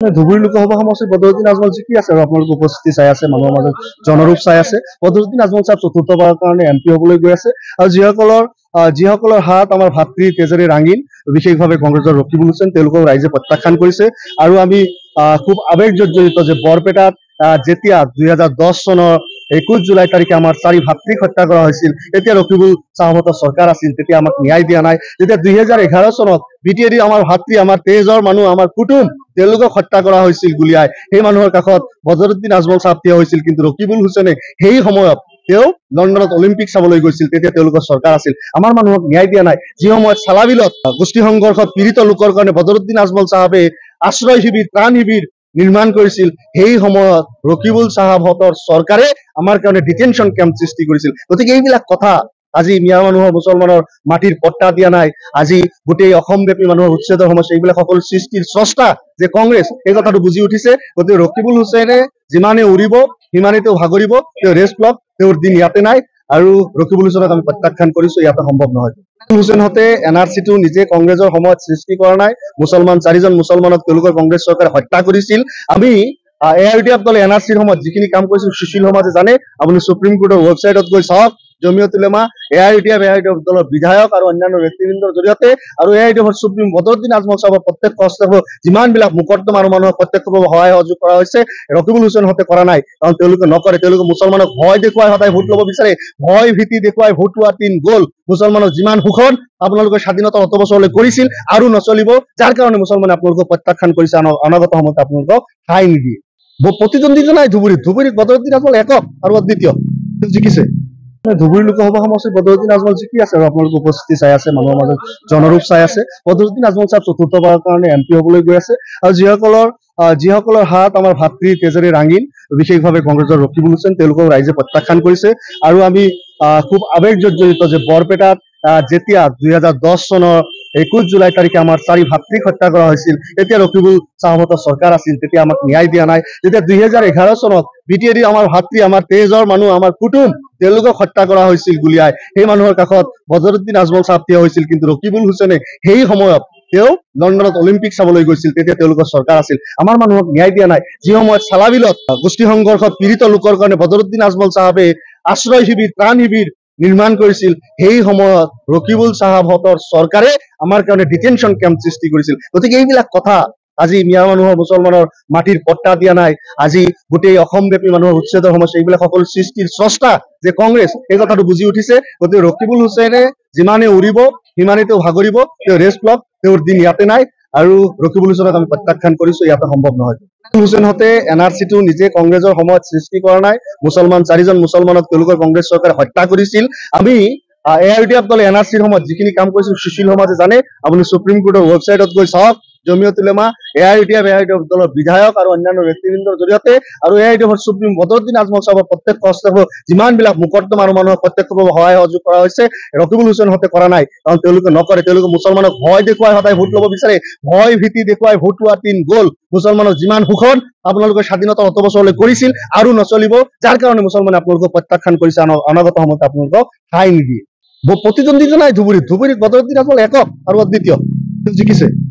ধুবুৰী লোকসভা সমষ্টিত বদৰুদ্দিন আজমল জিকি আছে আৰু আপোনালোকে উপস্থিতি চাই আছে মানুহৰ মাজত জনৰূপ চাই আছে। বদৰুদ্দিন আজমল চাহাব চতুৰ্থবাৰৰ কাৰণে এম পি হ'বলৈ গৈ আছে। আৰু যিসকলৰ যিসকলৰ হাত আমাৰ ভাতৃ তেজেৰে ৰাঙীণ বিশেষভাৱে কংগ্ৰেছৰ ৰকিবুল হুছেইন তেওঁলোকক ৰাইজে প্ৰত্যাখ্যান কৰিছে। আৰু আমি খুব আৱেগ জৰ্জৰিত যে বৰপেটাত যেতিয়া দুহেজাৰ দহ চনৰ একৈশ জুলাই তাৰিখে আমাৰ চাৰি ভাতৃক হত্যা কৰা হৈছিল। তেতিয়া ৰকিবুল চাহাবতৰ চৰকাৰ আছিল তেতিয়া আমাক ন্যায় দিয়া নাই। যেতিয়া দুহেজাৰ এঘাৰ চনত বি টি এ আমাৰ ভাতৃ আমাৰ তেজৰ মানুহ আমাৰ কুটুম তেওঁলোকক হত্যা কৰা হৈছিল গুলীয়াই। সেই মানুহৰ কাষত বজৰুদ্দিন আজমল চাহাব থিয় হৈছিল কিন্তু ৰকিবুল হুছেইনে সেই সময়ত তেওঁ লণ্ডনত অলিম্পিক চাবলৈ গৈছিল তেতিয়া তেওঁলোকৰ চৰকাৰ আছিল। আমাৰ মানুহক ন্যায় দিয়া নাই। যি সময়ত চালাবিলত গোষ্ঠী সংঘৰ্ষত পীড়িত লোকৰ কাৰণে বজৰুদ্দিন আজমল চাহাবে আশ্ৰয় শিবিৰ ত্ৰাণ শিবিৰ নিৰ্মাণ কৰিছিল সেই সময়ত ৰকিবুল চাহাবহঁতৰ চৰকাৰে আমাৰ কাৰণে ডিটেনশ্যন কেম্প সৃষ্টি কৰিছিল। গতিকে এইবিলাক কথা আজি মিয়া মানুহৰ মুছলমানৰ মাটিৰ পট্টা দিয়া নাই। আজি গোটেই অসমব্যাপী মানুহৰ উচ্ছেদৰ সমস্যা এইবিলাক সকলো সৃষ্টিৰ স্ৰষ্টা যে কংগ্ৰেছ এই কথাটো বুজি উঠিছে। গতিকে ৰকিবুল হুছেইনে যিমানে উৰিব সিমানে তেওঁ ভাগৰিব। তেওঁ ৰেষ্ট লওক তেওঁৰ দিন ইয়াতে নাই। আৰু ৰকিবুল হুছেইনক আমি প্ৰত্যাখ্যান কৰিছো ইয়াতে সম্ভৱ নহয়। হুছেইনহঁতে এন আৰ চিটো নিজে কংগ্ৰেছৰ সময়ত সৃষ্টি কৰা নাই। মুছলমান চাৰিজন মুছলমানক তেওঁলোকৰ কংগ্ৰেছ চৰকাৰে হত্যা কৰিছিল। আমি এ আই ডি এফ দলে এন আৰ চিৰ সময়ত যিখিনি কাম কৰিছিল সুশীল সমাজে জানে। আপুনি সুপ্ৰিম কোৰ্টৰ ৱেবছাইটত গৈ চাওক। জমিয়ত উলেমা ডি এফ দলৰ বিধায়ক আৰু অন্যান্য ব্যক্তিবৃন্দৰ জৰিয়তে আৰু এ আই ডি এফৰ সুপ্ৰিম বদৰুদ্দিন আজমল চাহাবৰ প্ৰত্যক্ষ হস্তক্ষেপ যিমানবিলাক মোকদ্দমা আৰু মানুহক প্ৰত্যক্ষভাৱে সহায় সহযোগ কৰা হৈছে, ৰকিবুল হুছেইনহঁতে কৰা নাই। কাৰণ তেওঁলোকে নকৰে, তেওঁলোকে ভয় দেখুৱাই সদায় ভোট ল'ব বিচাৰে। ভয় ভীতি দেখুৱাই ভোট লোৱা দিন গ'ল। মুছলমানক যিমান শোষণ আপোনালোকে স্বাধীনতা অত বছৰলৈ কৰিছিল আৰু নচলিব। যাৰ কাৰণে মুছলমানে আপোনালোকক প্ৰত্যাখ্যান কৰিছে অনা- অনাগত সময়ত আপোনালোকক ঠাই নিদিয়ে। প্ৰতিদ্বন্দ্বিতা নাই ধুবুৰীত। ধুবুৰীত বদৰুদ্দিন আজমল একক আৰু অদ্বিতীয় জিকিছে ধুবুৰী লোকসভা সমষ্টিত বদৰুদ্দিন আজমল জিকি আছে আৰু আপোনালোকে উপস্থিতি চাই আছে, মানুহৰ মাজত জনৰূপ চাই আছে। বদৰুদ্দিন আজমল চাহাব চতুৰ্থবাৰৰ কাৰণে এম পি হ'বলৈ গৈ আছে। আৰু যিসকলৰ যিসকলৰ হাত আমাৰ ভাতৃ তেজেৰে ৰাঙিন বিশেষভাৱে কংগ্ৰেছৰ ৰকিবুল হুছেইন, তেওঁলোকক ৰাইজে প্ৰত্যাখ্যান কৰিছে। আৰু আমি খুব আৱেগ জৰ্জৰিত যে বৰপেটাত যেতিয়া হাজাৰ দহ চনৰ একৈশ জুলাই তাৰিখে আমাৰ চাৰি ভাতৃক হত্যা কৰা হৈছিল। তেতিয়া ৰকিবুল চাহাবতৰ চৰকাৰ আছিল তেতিয়া আমাক ন্যায় দিয়া নাই। এঘাৰ চনত বি টি এ আমাৰ ভাতৃ আমাৰ তেজৰ মানুহ আমাৰ কুটুম তেওঁলোকক হত্যা কৰা হৈছিল গুলীয়াই। সেই মানুহৰ কাষত বজৰুদ্দিন আজমল চাহাব থিয় হৈছিল কিন্তু ৰকিবুল হুছেইনে সেই সময়ত তেওঁ লণ্ডনত অলিম্পিক চাবলৈ গৈছিল তেতিয়া তেওঁলোকৰ চৰকাৰ আছিল। আমাৰ মানুহক ন্যায় দিয়া নাই। যি সময়ত চালাবিলত গোষ্ঠী সংঘৰ্ষত পীড়িত লোকৰ কাৰণে বজৰুদ্দিন আজমল চাহাবে আশ্ৰয় শিবিৰ ত্ৰাণ শিবিৰ নিৰ্মাণ কৰিছিল। সেই সময়ত ৰকিবুল চাহাবহঁতৰ চৰকাৰে আমাৰ কাৰণে ডিটেনশ্যন কেম্প সৃষ্টি কৰিছিল। গতিকে এইবিলাক কথা আজি মিয়া মানুহৰ মুছলমানৰ মাটিৰ পট্টা দিয়া নাই। আজি গোটেই অসমব্যাপী মানুহৰ উচ্ছেদৰ সমস্যা এইবিলাক সকলো সৃষ্টিৰ স্ৰষ্টা যে কংগ্ৰেছ এই কথাটো বুজি উঠিছে। গতিকে ৰকিবুল হুছেইনে যিমানে উৰিব সিমানে তেওঁ ভাগৰিব। তেওঁ ৰেষ্ট লওক তেওঁৰ দিন ইয়াতে নাই। আৰু ৰকিবুল হুছেইনক আমি প্ৰত্যাখ্যান কৰিছো ইয়াতে সম্ভৱ নহয়। হুছেইনহঁতে এন আৰ চিটো নিজে কংগ্ৰেছৰ সময়ত সৃষ্টি কৰা নাই। মুছলমান চাৰিজন মুছলমানক তেওঁলোকৰ কংগ্ৰেছ চৰকাৰে হত্যা কৰিছিল। আমি এ আই ডি এফ দলে এন আৰ চিৰ সময়ত যিখিনি কাম কৰিছিল সুশীল সমাজে জানে। আপুনি সুপ্ৰিম কোৰ্টৰ ৱেবছাইটত গৈ চাওক। Jamiat Ulema A I D F A I D F দলৰ বিধায়ক আৰু অন্যান্য ব্যক্তিবৃন্দৰ জৰিয়তে আৰু এ আই ডি এফৰ সুপ্ৰিম বদৰুদ্দিন আজমল চাহাবৰ প্ৰত্যক্ষ হস্তক্ষেপ যিমানবিলাক মোকদ্দমা আৰু মানুহক প্ৰত্যক্ষভাৱে সহায় সহযোগ কৰা হৈছে, ৰকিবুল হুছেইনহঁতে কৰা নাই। কাৰণ তেওঁলোকে নকৰে, তেওঁলোকে মুছলমানক ভয় দেখুৱাই সদায় ভোট ল'ব বিচাৰে। ভয় ভীতি দেখুৱাই ভোট লোৱা দিন গ'ল। মুছলমানৰ যিমান শোষণ আপোনালোকে স্বাধীনতা অত বছৰলৈ কৰিছিল আৰু নচলিব। যাৰ কাৰণে মুছলমানে আপোনালোকক প্ৰত্যাখ্যান কৰিছে। অনা- অনাগত সময়ত আপোনালোকক ঠাই নিদিয়ে। প্ৰতিদ্বন্দ্বিতা নাই ধুবুৰীত। ধুবুৰীত বদৰুদ্দিন আজমল একক আৰু অদ্বিতীয়। জিকিছে।